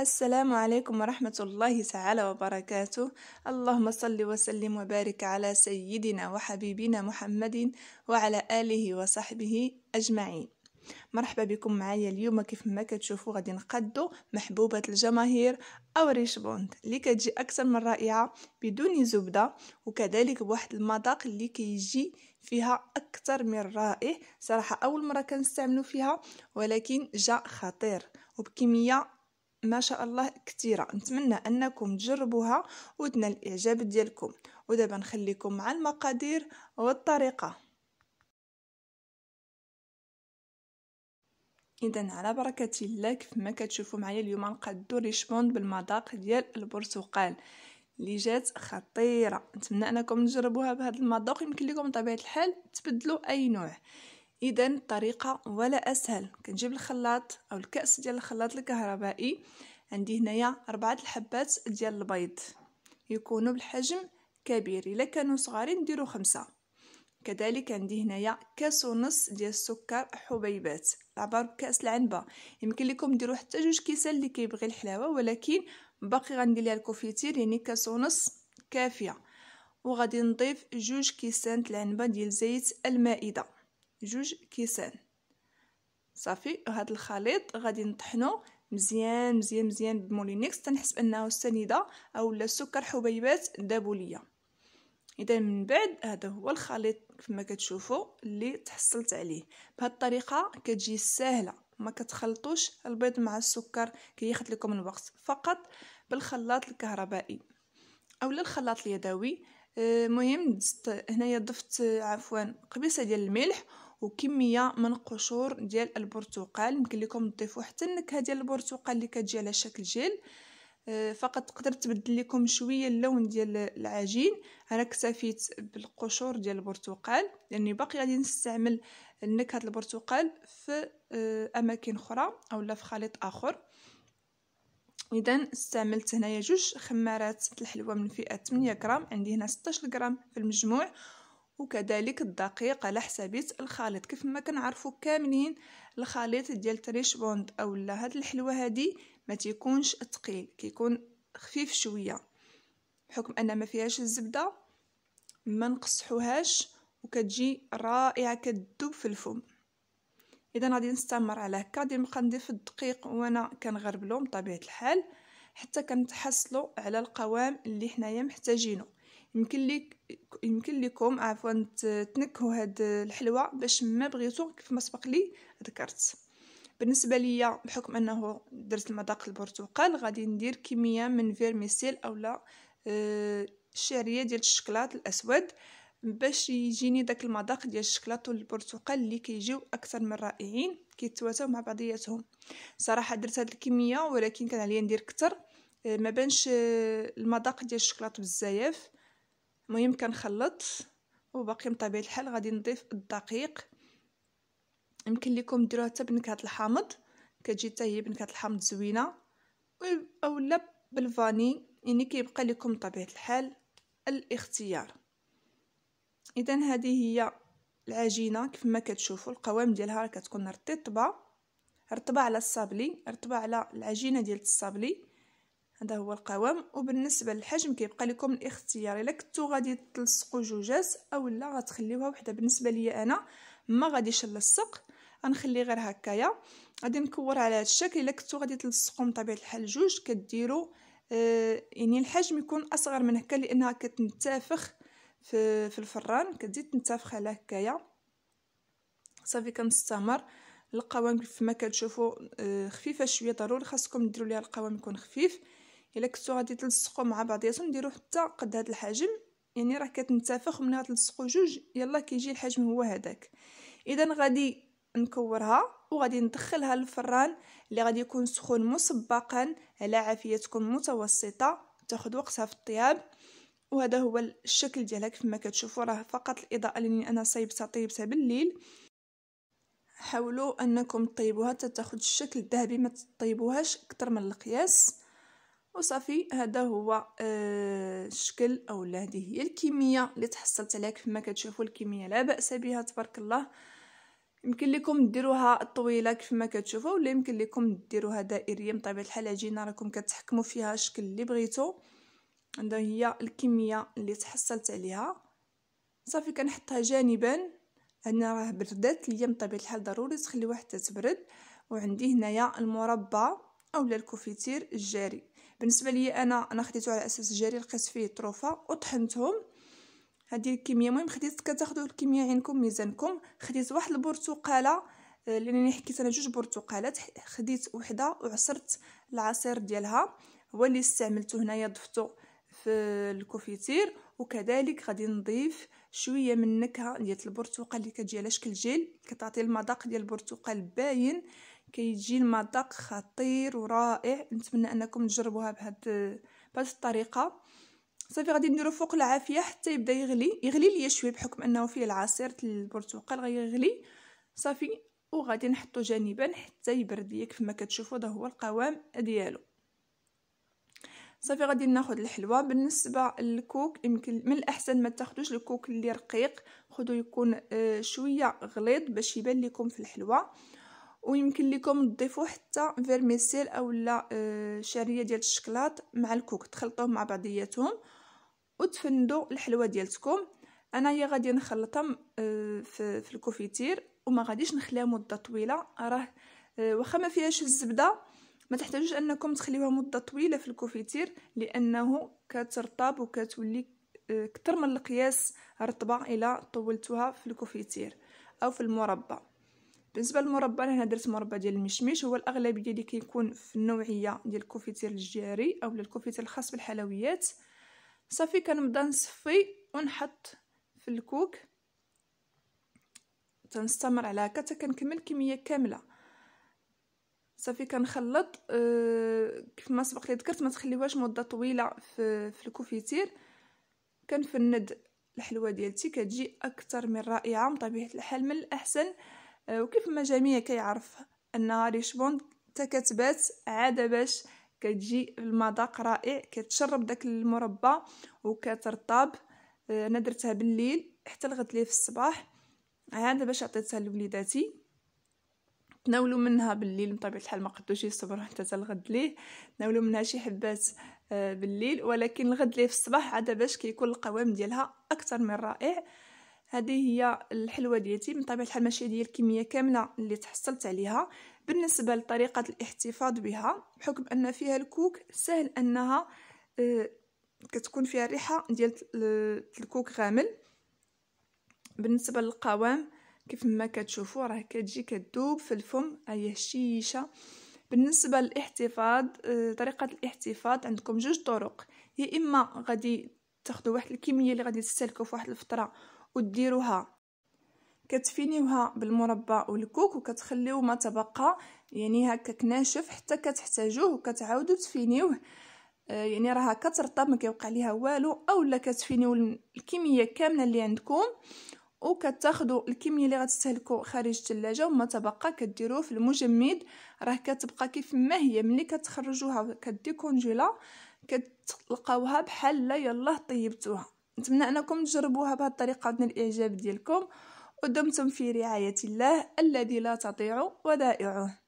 السلام عليكم ورحمة الله تعالى وبركاته. اللهم صل وسلم وبارك على سيدنا وحبيبنا محمد وعلى آله وصحبه أجمعين. مرحبا بكم معايا اليوم. كيف ما كتشوفوا غادي نقدو محبوبة الجماهير أو ريش بوند اللي كتجي أكثر من رائعة بدون زبدة وكذلك بواحد المذاق اللي كيجي فيها أكثر من رائع. صراحة أول مرة كنستعملو فيها ولكن جا خطير. وبكمية ما شاء الله كثيرة. نتمنى أنكم تجربوها وتنال الإعجاب ديالكم. ودابا نخليكم مع المقادير والطريقة. اذا على بركة الله كيف ما كتشوفوا معايا اليوم نقادو ريشموند بالمذاق ديال البرتقال اللي جات خطيرة. نتمنى أنكم تجربوها بهذا المذاق. يمكن لكم بطبيعه الحال تبدلوا أي نوع. اذا الطريقة ولا أسهل. كنجيب الخلاط أو الكأس ديال الخلاط الكهربائي. عندي هنايا أربعة الحبات ديال البيض. يكونوا بالحجم كبير. إلا كانوا صغارين نديرو خمسة. كذلك عندي هنايا كاس ونص ديال السكر حبيبات. عبارة بكأس العنبة. يمكن لكم ديروا حتى جوج كيسان اللي كيبغي الحلاوة ولكن باقي غندير ليها الكوفيتير. يعني كاس ونص كافية. وغادي نضيف جوج كيسان العنبة ديال زيت المائدة. جوج كيسان. صافي هذا الخليط غادي نطحنو مزيان مزيان مزيان بمولينيكس. تنحس انه سنيدة اولا السكر حبيبات دابوا ليا إذا من بعد هذا هو الخليط كما كتشوفوا اللي تحصلت عليه. بهذه الطريقة كتجي سهلة ما كتخلطوش البيض مع السكر كياخذ لكم الوقت. فقط بالخلاط الكهربائي اولا الخلاط اليدوي. المهم آه، هنايا ضفت عفوا قبيصة ديال الملح وكمية من قشور ديال البرتقال. يمكن لكم تضيفوا حتى النكهة ديال البرتقال اللي كتجي على شكل جيل. آه، فقط تقدر تبدل لكم شوية اللون ديال العجين. أنا اكتفيت بالقشور ديال البرتقال لأني باقي غادي نستعمل نكهة البرتقال في آه، أماكن أخرى أولا في خليط آخر. إذا استعملت هنايا جوج خمارات الحلوى من فئة 8 غرام. عندي هنا 16 غرام في المجموع. وكذلك الدقيق على حسابية الخليط. كيف ما كنعرفوا كاملين الخليط ديال تريش بوند اولا هاد الحلوة هادي ما تيكونش ثقيل كيكون خفيف شوية. بحكم أن ما فيهاش الزبدة ما نقصحوهاش وكتجي رائعة كتذوب في الفم. إذا غادي نستمر على هكا غادي نبقى نضيف الدقيق وأنا كنغربلو بطبيعة الحال حتى كنتحصلوا على القوام اللي حنايا محتاجينه يمكن لك يمكن لكم عفوا تنكهوا هاد الحلوى باش ما بغيتو كيف ما سبق لي ذكرت. بالنسبة ليا بحكم أنه درت المذاق البرتقال غادي ندير كمية من vermicelle اولا آه الشعريه ديال الشكلاط الأسود باش يجيني داك المذاق ديال الشكلاط والبرتقال اللي كيجيو أكثر من رائعين كيتواتاو مع بعضياتهم. صراحة درت هاد الكمية ولكن كان عليا ندير أكثر آه ما بانش آه المذاق ديال الشكلاط بزاف. المهم كنخلط وباقي بطبيعه الحال غادي نضيف الدقيق. يمكن لكم ديروها حتى بنكهة الحامض. كتجي حتى هي بنكهة الحامض زوينة. اولا بال vanille. يعني كيبقى لكم بطبيعه الحال الاختيار. إذا هذه هي العجينة. كيف ما كتشوفوا القوام ديالها كتكون رطبه رطبه على الصابلي. رطبه على العجينة ديال الصابلي. هذا هو القوام. وبالنسبة للحجم كيبقى لكم الاختيار إلا كنتو غادي تلصقوا جوجات اولا غتخليوها وحدة. بالنسبة لي أنا ما غاديش نلصق غنخلي غير هكايا. غادي نكور على هذا الشكل. إلا كنتو غادي تلصقوا بطبيعة الحال جوج كديروا آه يعني الحجم يكون أصغر من هكا لأنها كتنتفخ في, في الفران. كتزيد تنتفخ على هكايا. صافي كنستمر. القوام كيف ما كتشوفوا آه خفيفة شوية ضروري خاصكم ديروا ليها القوام يكون خفيف. إلا كنتو غادي تلصقوا مع بعضياتهم ديروا حتى قد هذا الحجم. يعني راه كتنتفخ ومنها تلصقوا جوج يلا كيجي الحجم هو هذاك إذا غادي نكورها وغادي ندخلها للفران اللي غادي يكون سخون مسبقا على عافيتكم متوسطة تاخذ وقتها في الطياب. وهذا هو الشكل ديالها كيف ما كتشوفوا راه فقط الإضاءة اللي أنا صايبتها طيبتها بالليل. حاولوا أنكم طيبوها حتى تاخذ الشكل الذهبي ما تطيبوهاش أكثر من القياس. وصافي هذا هو آه الشكل أو هذه هي الكميه اللي تحصلت عليها. كما كتشوفوا الكميه لا بأس بها تبارك الله. يمكن لكم ديروها طويلة كيف ما كتشوفوا ولا يمكن لكم ديروها دائرية من طبيعه الحال؟ العجينه راكم كتحكموا فيها الشكل اللي بغيتو. هذا هي الكميه اللي تحصلت عليها. صافي كنحطها جانبا. أنا راه بردات ليا من طبيعه الحال ضروري تخليوها حتى تبرد. وعندي هنايا المربى اولا الكوفيتير الجاري. بالنسبة لي أنا أنا خديته على أساس جاري لقيت فيه طروفة وطحنتهم. هذه الكميه المهم خديت كتاخذوا الكميه عينكم ميزانكم. خديت واحد البرتقالة آه، لأنني حكيت أنا جوج برتقالات خديت وحدة وعصرت العصير ديالها. هو اللي استعملته هنايا ضفتو في الكوفيتير. وكذلك غادي نضيف شوية من النكهة ديال البرتقال اللي كتجي على شكل جيل. كتعطي المذاق ديال البرتقال باين. كيجي المذاق خطير ورائع. نتمنى أنكم تجربوها بهاد بهاد الطريقة. صافي غادي نديرو فوق العافية حتى يبدا يغلي. يغلي ليا شوية بحكم أنه فيه العصير البرتقال غيغلي. صافي وغادي نحطو جانبا حتى يبرد ليا كيف ما كتشوفوا هذا هو القوام ديالو. صافي غادي ناخذ الحلوى بالنسبة للكوك يمكن من الأحسن ما تاخذوش الكوك اللي رقيق. خذوا يكون آه، شوية غليظ باش يبان لكم في الحلوى ويمكن لكم تضيفوا حتى vermicelle اولا آه، شعرية ديال الشكلاط مع الكوك. تخلطوهم مع بعضياتهم وتفندوا الحلوى ديالتكم. انايا غادي نخلطهم آه، في, في ال confiture وما غاديش نخليها مدة طويلة. راه واخا ما فيهاش الزبدة ما تحتاجوش أنكم تخليوها مدة طويلة في ال confiture لأنه كترطب وكتولي أكثر من القياس رطبة إلى طولتوها في ال confiture أو في المربى. بالنسبة للمربى أنا درت مربى ديال المشمش هو الأغلبية اللي كيكون في النوعية ديال ال confiture الجاري أو ال confiture الخاص بالحلويات. صافي كنبدا نصفي ونحط في الكوك. تنستمر على هكا حتى كنكمل كمية كاملة. صافي كنخلط أه كيف ما سبق لي ذكرت ما تخليوهاش مدة طويلة في, في ال confiture. كنفند الحلوى ديالتي كتجي أكثر من رائعة بطبيعه الحال من الأحسن. وكيف ما جميع كيعرف انها ريشبوند حتى كتبات عاده باش كتجي المذاق رائع كتشرب داك المربى وكترطب. أه أنا درتها بالليل حتى الغد ليه في الصباح عاده باش عطيتها لوليداتي. تناولوا منها بالليل بطبيعة الحال ما قدوش يصبروا حتى الغد ليه تناولوا منها شي حبات آه، بالليل ولكن الغد ليه في الصباح عاد باش كيكون القوام ديالها أكثر من رائع. هذه هي الحلوة ديالتي من طبيعة الحال ماشي ديال الكمية كاملة اللي تحصلت عليها. بالنسبة لطريقة الاحتفاظ بها بحكم أن فيها الكوك سهل أنها آه، كتكون فيها الريحة ديال الكوك غامل. بالنسبة للقوام كيف ما كتشوفوا راه كتجي كتذوب في الفم هي هشيشة. بالنسبة للاحتفاظ آه، طريقة الاحتفاظ عندكم جوج طرق. يا إما غادي تاخذوا واحد الكمية اللي غادي تستهلكوا في واحد الفترة وديروها كتفينيوها بالمربى والكوك وكتخليو ما تبقى يعني هكاك ناشف حتى كتحتاجوه وكتعاودوا تفينيوه. آه، يعني راه كترطب ما كيوقع ليها والو أولا كتفينيو الكمية كاملة اللي عندكم وكتاخذوا الكمية اللي غتستهلكوا خارج الثلاجه وما تبقى كديروه في المجمد. راه كتبقى كيف ما هي ملي كتخرجوها كديكونجيلا كتلقاوها بحال لا يلاه طيبتوها. نتمنى أنكم تجربوها بهذه الطريقة من الإعجاب ديالكم ودمتم في رعاية الله الذي لا تضيع ودائعه.